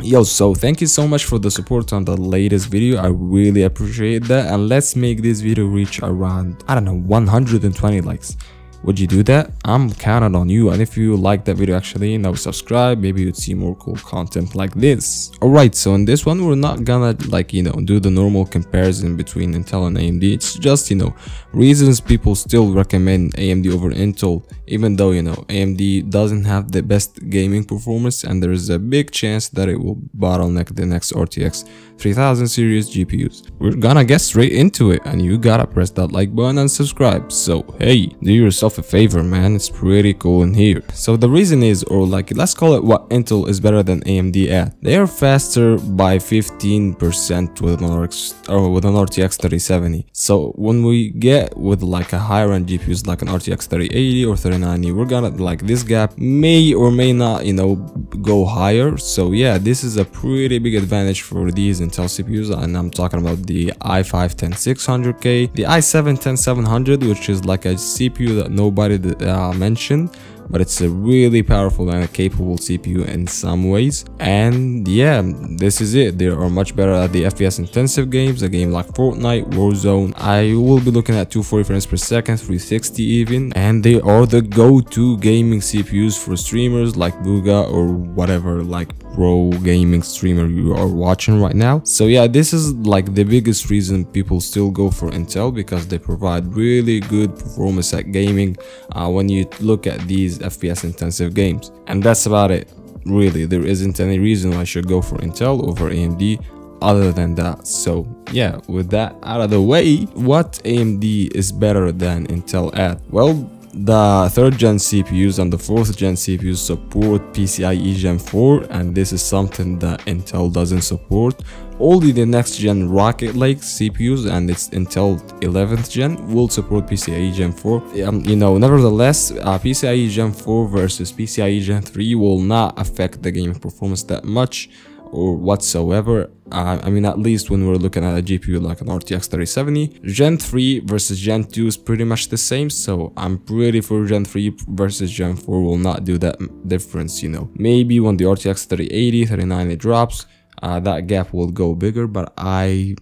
Yo, so thank you so much for the support on the latest video. I really appreciate that. And let's make this video reach around, I don't know, 120 likes would you do that? I'm counting on you. And if you like that video actually now subscribe. Maybe you'd see more cool content like this. All right so in this one we're not gonna like you know do the normal comparison between intel and amd it's just you know reasons people still recommend amd over intel even though you know amd doesn't have the best gaming performance and there is a big chance that it will bottleneck the next rtx 3000 series gpus we're gonna get straight into it and you gotta press that like button and subscribe. So hey do yourself a favor man. It's pretty cool in here. So the reason is or like let's call it what intel is better than amd at. They are faster by 15 percent with an RX, or with an rtx 3070 so when we get with like a higher end gpus like an rtx 3080 or 3090 we're gonna like this gap may or may not you know go higher. So yeah this is a pretty big advantage for these intel cpus and i'm talking about the i5 10600k the i7 10700 which is like a cpu that nobody uh, mentioned but it's a really powerful and a capable CPU in some ways. And yeah, this is it. They are much better at the FPS intensive games, a game like Fortnite, Warzone. I will be looking at 240 frames per second, 360 even, and they are the go-to gaming CPUs for streamers like Bugha or whatever like pro gaming streamer you are watching right now. So yeah, this is like the biggest reason people still go for Intel because they provide really good performance at gaming uh, when you look at these FPS intensive games. And that's about it. Really, there isn't any reason why I should go for Intel over AMD other than that. So yeah, with that out of the way, what AMD is better than Intel at? Well, the third gen CPUs and the fourth gen CPUs support PCIe Gen 4 and this is something that Intel doesn't support. Only the next gen Rocket Lake CPUs and its Intel 11th gen will support PCIe Gen 4. Um, you know, nevertheless, uh, PCIe Gen 4 versus PCIe Gen 3 will not affect the gaming performance that much or whatsoever. Uh, I mean, at least when we're looking at a GPU like an RTX 3070. Gen 3 versus Gen 2 is pretty much the same, so I'm pretty for Gen 3 versus Gen 4 will not do that difference, you know. Maybe when the RTX 3080, 3090 drops, uh, that gap will go bigger, but I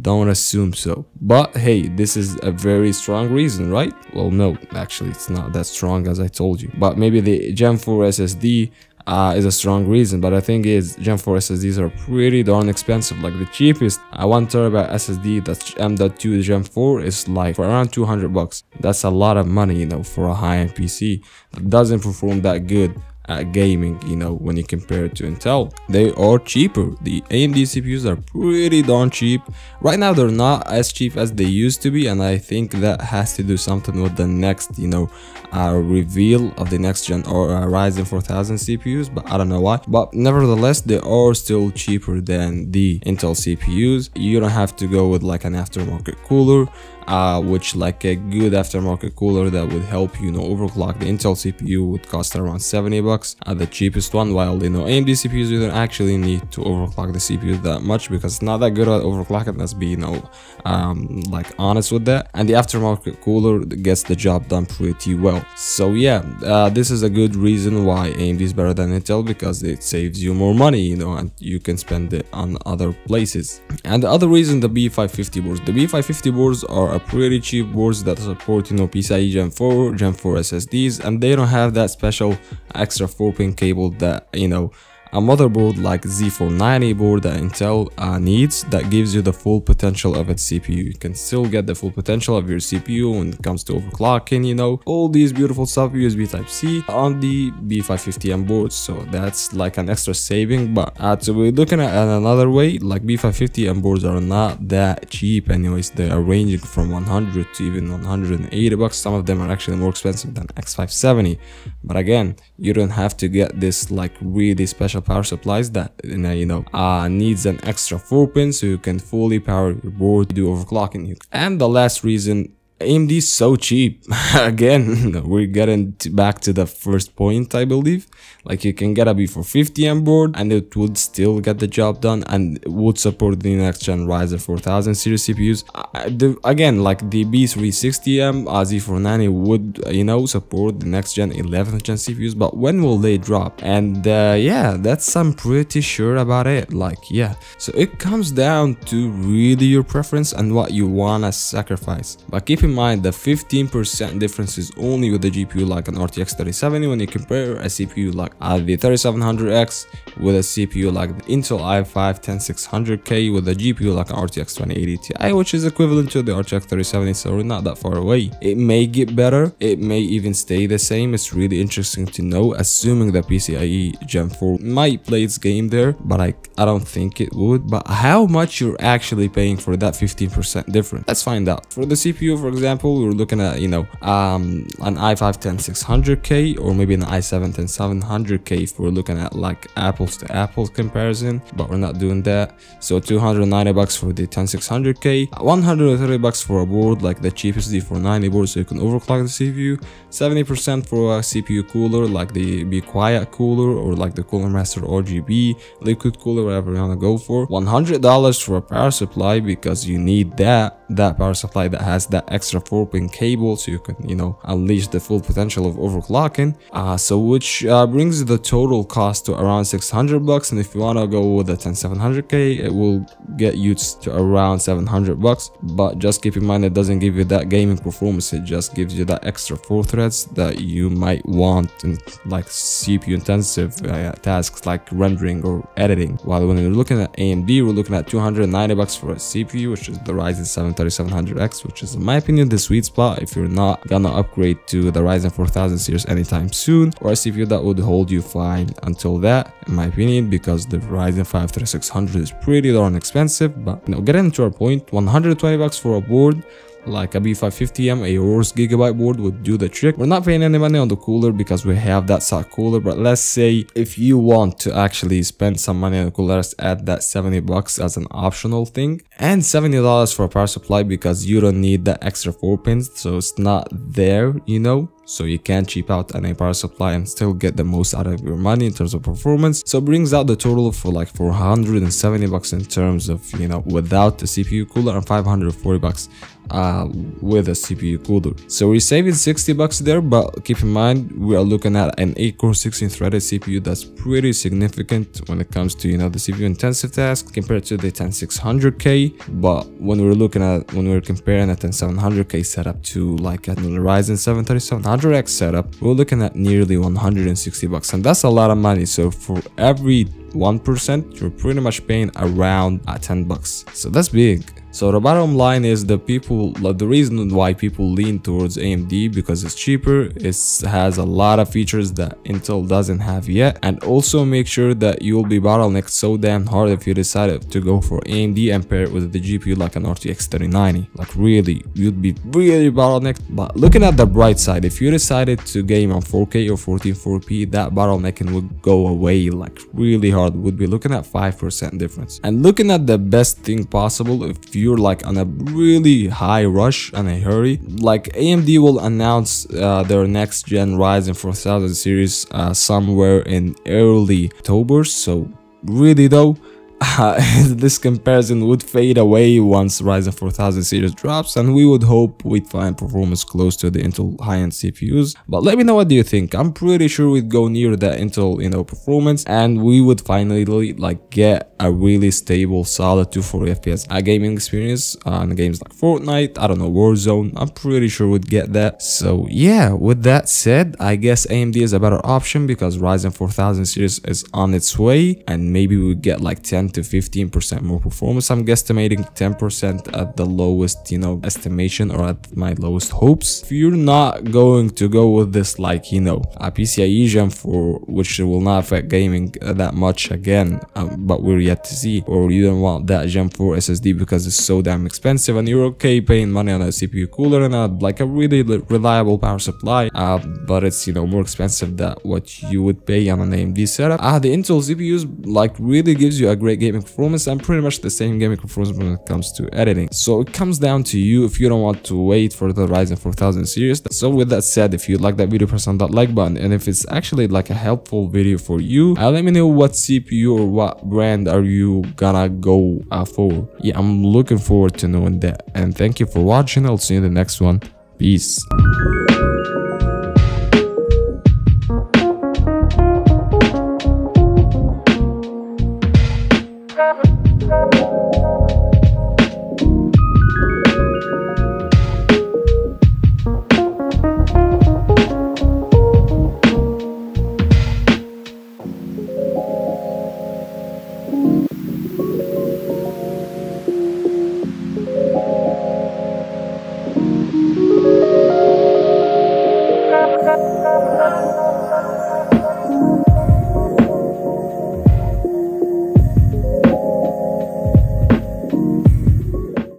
don't assume so. But hey, this is a very strong reason, right? Well, no, actually, it's not that strong as I told you. But maybe the Gen 4 SSD uh, is a strong reason. But I think is Gen 4 SSDs are pretty darn expensive. Like the cheapest uh, 1 terabyte SSD that's M.2 Gen 4 is like for around 200 bucks. That's a lot of money, you know, for a high-end PC that doesn't perform that good at gaming you know when you compare it to intel they are cheaper. The amd cpus are pretty darn cheap. Right now they're not as cheap as they used to be and i think that has to do something with the next you know uh, reveal of the next gen or uh, ryzen 4000 cpus but i don't know why. But nevertheless they are still cheaper than the intel cpus you don't have to go with like an aftermarket cooler uh, which like a good aftermarket cooler that would help you, know overclock the Intel CPU would cost around 70 bucks. At the cheapest one while you know AMD CPUs you don't actually need to overclock the CPU that much because it's not that good at overclocking let's be you know um, like honest with that. And the aftermarket cooler gets the job done pretty well. So yeah uh, this is a good reason why AMD is better than Intel because it saves you more money you know and you can spend it on other places. And the other reason the B550 boards the B550 boards are are pretty cheap boards that support you know PCIe Gen 4, Gen 4 SSDs and they don't have that special extra 4 pin cable that you know a motherboard like Z490 board that Intel uh, needs that gives you the full potential of its CPU. You can still get the full potential of your CPU when it comes to overclocking, you know, all these beautiful stuff USB Type-C on the B550M boards. So that's like an extra saving, but uh, we're looking at another way, like B550M boards are not that cheap anyways. They are ranging from 100 to even 180 bucks. Some of them are actually more expensive than X570. But again, you don't have to get this like really special power supplies that you know uh, needs an extra 4 pin so you can fully power your board to do overclocking. And the last reason AMD is so cheap. Again, we're getting back to the first point, I believe. Like you can get a B450 50M board and it would still get the job done and would support the next gen Ryzen 4000 series CPUs. Uh, the, again, like the B360M uh, Z490 would, you know, support the next gen 11th gen CPUs, but when will they drop? And uh, yeah, that's I'm pretty sure about it. Like, yeah. So it comes down to really your preference and what you wanna sacrifice. But keep in mind the 15% difference is only with the GPU like an RTX 3070 when you compare a CPU like the 3700X with a CPU like the Intel i5 10600K with a GPU like an RTX 2080 Ti which is equivalent to the RTX 3070 so we're not that far away. It may get better, it may even stay the same, it's really interesting to know assuming the PCIe Gen 4 might play its game there but I, I don't think it would. But how much you're actually paying for that 15% difference? Let's find out. For the CPU for example we're looking at you know um an i5 10600K or maybe an i7 10700K if we're looking at like apples to apples comparison but we're not doing that. So 290 bucks for the 10600K 130 bucks for a board like the cheapest Z490 board so you can overclock the CPU 70% for a CPU cooler like the Be Quiet cooler or like the Cooler Master RGB liquid cooler whatever you want to go for. $100 for a power supply because you need that that power supply that has that extra 4 pin cable so you can you know unleash the full potential of overclocking. Uh, so which uh, brings the total cost to around 600 bucks and if you want to go with the 10700k it will get you to around 700 bucks but just keep in mind it doesn't give you that gaming performance. It just gives you that extra four threads that you might want in like cpu intensive uh, tasks like rendering or editing. While when you're looking at amd we're looking at 290 bucks for a cpu which is the ryzen 7 3700x which is in my opinion the sweet spot if you're not gonna upgrade to the ryzen 4000 series anytime soon or a cpu that would hold you fine until that in my opinion because the ryzen 5 3600 is pretty darn expensive but you know getting to our point 120 bucks for a board like a B550M Aorus Gigabyte board would do the trick. We're not paying any money on the cooler because we have that SAC cooler, but let's say if you want to actually spend some money on the cooler, let's add that 70 bucks as an optional thing. And $70 for a power supply because you don't need that extra 4 pins, so it's not there, you know? So you can cheap out any power supply and still get the most out of your money in terms of performance. So brings out the total for like 470 bucks in terms of you know without the cpu cooler and 540 bucks uh, with a CPU cooler. So we're saving 60 bucks there, but keep in mind we are looking at an 8 core 16 threaded CPU that's pretty significant when it comes to you know the CPU intensive tasks compared to the 10600K. But when we're looking at when we're comparing a 10700K setup to like a Ryzen 7 3700X setup, we're looking at nearly 160 bucks, and that's a lot of money. So for every 1%, you're pretty much paying around uh, 10 bucks. So that's big. So the bottom line is the people, the reason why people lean towards AMD because it's cheaper, it has a lot of features that Intel doesn't have yet, and also make sure that you'll be bottlenecked so damn hard if you decide to go for AMD and pair it with the GPU like an RTX 3090. Like really, you'd be really bottlenecked. But looking at the bright side, if you decided to game on 4K or 1440p, that bottlenecking would go away like really hard. Would be looking at 5% difference. And looking at the best thing possible, if you you're like on a really high rush and a hurry like amd will announce uh, their next gen ryzen 4000 series uh, somewhere in early october. So really though this comparison would fade away once Ryzen 4000 series drops and we would hope we'd find performance close to the Intel high-end CPUs. But let me know what do you think. I'm pretty sure we'd go near the Intel you know performance and we would finally like get a really stable solid 240 FPS a gaming experience on games like Fortnite, I don't know, Warzone. I'm pretty sure we'd get that. So yeah, with that said, I guess AMD is a better option because Ryzen 4000 series is on its way and maybe we would get like 10 to 15% more performance. I'm guesstimating 10% at the lowest, you know, estimation or at my lowest hopes. If you're not going to go with this like, you know, a PCIe Gen 4, which will not affect gaming that much again, um, but we're yet to see, or you don't want that Gen 4 SSD because it's so damn expensive and you're okay paying money on a CPU cooler and a, like a really reliable power supply, uh, but it's, you know, more expensive than what you would pay on an AMD setup. Uh, the Intel CPUs like really gives you a great gaming performance and pretty much the same gaming performance when it comes to editing. So it comes down to you if you don't want to wait for the Ryzen 4000 series. So with that said, if you like that video, press on that like button. And if it's actually like a helpful video for you, uh, let me know what CPU or what brand are you gonna go uh, for. Yeah, I'm looking forward to knowing that. And thank you for watching. I'll see you in the next one. Peace.